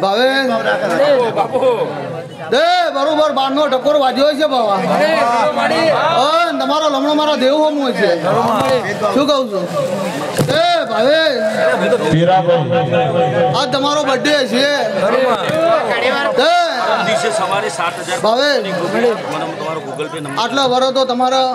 ભાવે? દે બરોબર બારનો ટકોર વાજ્યો છે બાવા તમારો લમણો મારા દેવ હોય છે. શું કહું છું? એ ભાવે. આ તમારો બર્થડે છે ભાવે આટલા વરો તો તમારા